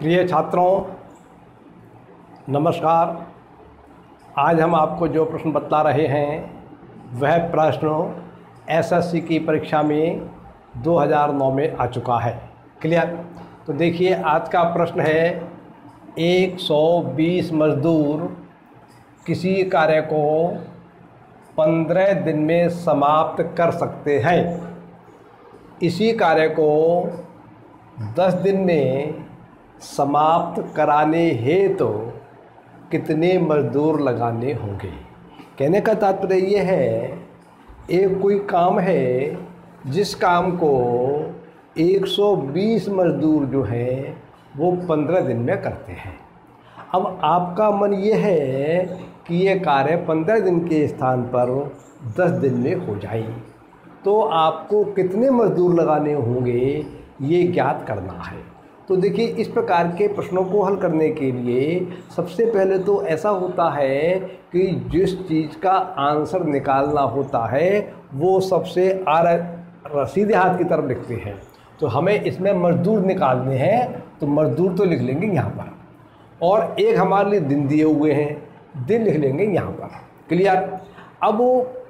प्रिय छात्रों, नमस्कार। आज हम आपको जो प्रश्न बतला रहे हैं, वह प्रश्न एसएससी की परीक्षा में 2009 में आ चुका है। क्लियर? तो देखिए, आज का प्रश्न है 120 मज़दूर किसी कार्य को 15 दिन में समाप्त कर सकते हैं। इसी कार्य को 10 दिन में समाप्त कराने हेतु तो कितने मज़दूर लगाने होंगे? कहने का तात्पर्य ये है, एक कोई काम है, जिस काम को 120 मज़दूर जो हैं, वो 15 दिन में करते हैं। अब आपका मन ये है कि ये कार्य 15 दिन के स्थान पर 10 दिन में हो जाए तो आपको कितने मज़दूर लगाने होंगे, ये ज्ञात करना है। तो देखिए, इस प्रकार के प्रश्नों को हल करने के लिए सबसे पहले तो ऐसा होता है कि जिस चीज़ का आंसर निकालना होता है, वो सबसे आर सीधे हाथ की तरफ़ लिखते हैं। तो हमें इसमें मज़दूर निकालने हैं तो मज़दूर तो लिख लेंगे यहाँ पर। और एक हमारे लिए दिन दिए हुए हैं, दिन लिख लेंगे यहाँ पर। क्लियर? अब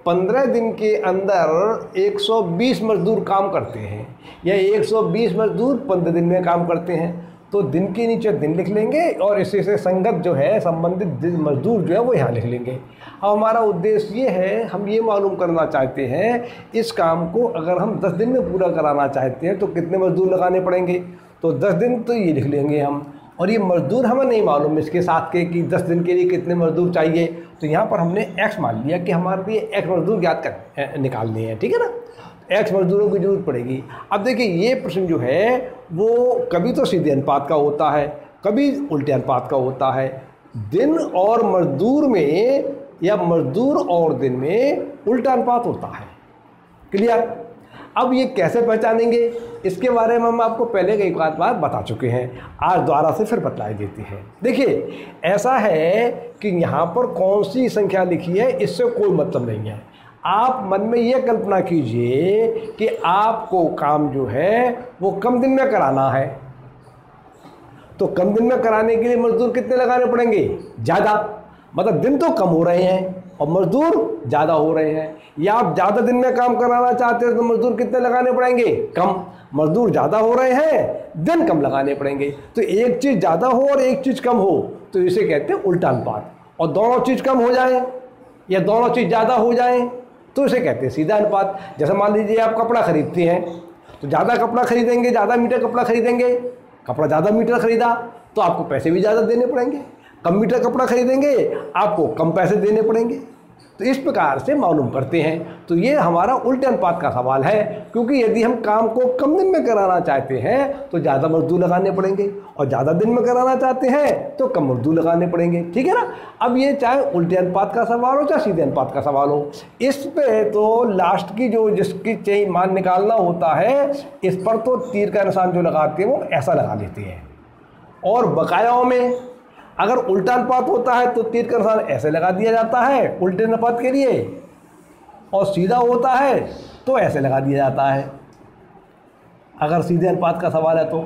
पंद्रह दिन के अंदर 120 मज़दूर काम करते हैं। या 120 मज़दूर पंद्रह दिन में काम करते हैं। तो दिन के नीचे दिन लिख लेंगे और इसी से संगत जो है, संबंधित मज़दूर जो है, वो यहाँ लिख लेंगे। अब हमारा उद्देश्य ये है, हम ये मालूम करना चाहते हैं, इस काम को अगर हम 10 दिन में पूरा कराना चाहते हैं तो कितने मज़दूर लगाने पड़ेंगे? तो 10 दिन तो ये लिख लेंगे हम। और ये मज़दूर हमें नहीं मालूम इसके साथ के कि 10 दिन के लिए कितने मज़दूर चाहिए। तो यहाँ पर हमने एक्स मान लिया कि हमारे लिए एक्स मज़दूर ज्ञात कर निकालने हैं, ठीक है ना? एक्स मज़दूरों की ज़रूरत पड़ेगी। अब देखिए, ये प्रश्न जो है, वो कभी तो सीधे अनुपात का होता है, कभी उल्टे अनुपात का होता है। दिन और मज़दूर में या मज़दूर और दिन में उल्टा अनुपात होता है। क्लियर? अब ये कैसे पहचानेंगे? इसके बारे में हम आपको पहले कई बार बता चुके हैं। आज द्वारा से फिर बतलाई देती हैं। देखिए, ऐसा है कि यहाँ पर कौन सी संख्या लिखी है, इससे कोई मतलब नहीं है। आप मन में ये कल्पना कीजिए कि आपको काम जो है, वो कम दिन में कराना है। तो कम दिन में कराने के लिए मजदूर कितने लगाने पड़ेंगे? ज़्यादा। मतलब दिन तो कम हो रहे हैं। और मजदूर ज़्यादा हो रहे हैं। या आप ज़्यादा दिन में काम कराना चाहते हैं तो मजदूर कितने लगाने पड़ेंगे? कम। मजदूर ज़्यादा हो रहे हैं, दिन कम लगाने पड़ेंगे। तो एक चीज़ ज़्यादा हो और एक चीज़ कम हो तो इसे कहते हैं उल्टा अनुपात और दोनों चीज़ कम हो जाए या दोनों चीज़ ज़्यादा हो जाए तो इसे कहते हैं सीधा अनुपात। जैसे मान लीजिए आप कपड़ा खरीदते हैं तो ज़्यादा कपड़ा खरीदेंगे, ज़्यादा मीटर कपड़ा खरीदेंगे। कपड़ा ज़्यादा मीटर खरीदा तो आपको पैसे भी ज़्यादा देने पड़ेंगे। कम मीटर कपड़ा खरीदेंगे, आपको कम पैसे देने पड़ेंगे। तो इस प्रकार से मालूम करते हैं। तो ये हमारा उल्टे अनुपात का सवाल है, क्योंकि यदि हम काम को कम दिन में कराना चाहते हैं तो ज़्यादा मजदूर लगाने पड़ेंगे, और ज़्यादा दिन में कराना चाहते हैं तो कम मजदूर लगाने पड़ेंगे। ठीक है ना? अब ये चाहे उल्टे अनुपात का सवाल हो, चाहे सीधे अनुपात का सवाल हो, इस पे तो लास्ट की जो जिसकी चाहिए मान निकालना होता है, इस पर तो तीर का निशान जो लगाते हैं, वो ऐसा लगा लेते हैं। और बकायाओं में अगर उल्टा अनुपात होता है तो तीर का निशान ऐसे लगा दिया जाता है, उल्टे अनुपात के लिए। और सीधा होता है तो ऐसे लगा दिया जाता है। अगर सीधे अनुपात का सवाल है तो।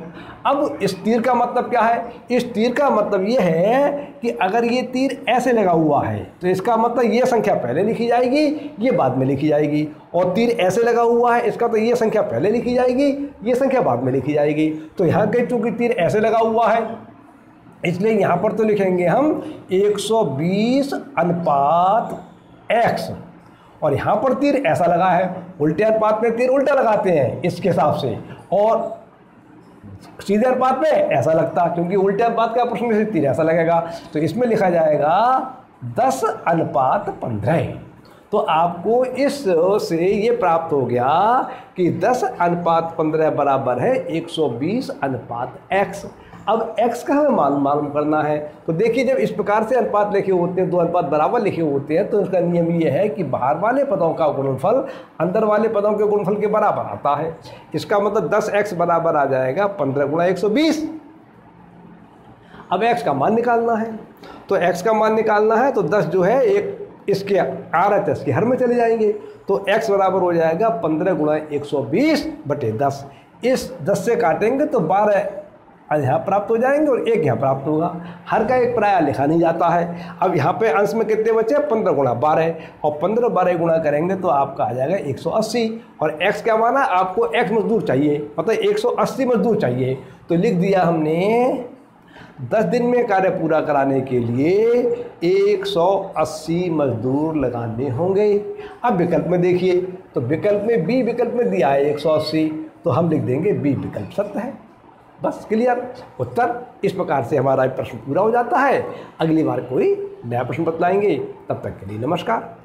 अब इस तीर का मतलब क्या है? इस तीर का मतलब ये है कि अगर ये तीर ऐसे लगा हुआ है तो इसका मतलब ये संख्या पहले लिखी जाएगी, ये बाद में लिखी जाएगी। और तीर ऐसे लगा हुआ है, इसका तो ये संख्या पहले लिखी जाएगी, ये संख्या बाद में लिखी जाएगी। तो यहाँ के चूँकि तीर ऐसे लगा हुआ है इसलिए यहाँ पर तो लिखेंगे हम 120 अनुपात x और यहाँ पर तीर ऐसा लगा है, उल्टे अनुपात में तीर उल्टा लगाते हैं इसके हिसाब से। और सीधे अनुपात में ऐसा लगता, क्योंकि उल्टे अनुपात का प्रश्न में तीर ऐसा लगेगा। तो इसमें लिखा जाएगा 10 अनुपात पंद्रह। तो आपको इस से ये प्राप्त हो गया कि 10 अनुपात पंद्रह बराबर है 120 अनुपात x अब x का हमें मालूम मालूम करना है। तो देखिए, जब इस प्रकार से अनुपात लिखे होते हैं, दो अनुपात बराबर लिखे होते हैं तो इसका नियम ये है कि बाहर वाले पदों का गुणनफल अंदर वाले पदों के गुणनफल के बराबर आता है। इसका मतलब दस एक्स बराबर आ जाएगा पंद्रह गुणा एक सौ बीस। अब x का मान निकालना है। तो x का मान निकालना है तो 10 जो है, एक इसके आर एच एस के हर में चले जाएँगे। तो x बराबर हो जाएगा पंद्रह गुणा एक सौ बीस बटे दस। इस दस से काटेंगे तो बारह यहाँ प्राप्त हो जाएँगे और एक यहाँ प्राप्त होगा। हर का एक प्राय लिखा नहीं जाता है। अब यहाँ पे अंश में कितने बचे? पंद्रह गुणा बारह। और पंद्रह बारह गुणा करेंगे तो आपका आ जाएगा एक सौ अस्सी। और एक्स क्या माना? आपको एक्स मजदूर चाहिए। मतलब एक सौ अस्सी मजदूर चाहिए। तो लिख दिया हमने, दस दिन में कार्य पूरा कराने के लिए 180 मजदूर लगाने होंगे। अब विकल्प में देखिए। तो विकल्प में, बी विकल्प में दिया है 180 तो हम लिख देंगे बी विकल्प सत्य है। बस क्लियर। उत्तर, इस प्रकार से हमारा प्रश्न पूरा हो जाता है। अगली बार कोई नया प्रश्न बतलाएँगे, तब तक के लिए नमस्कार।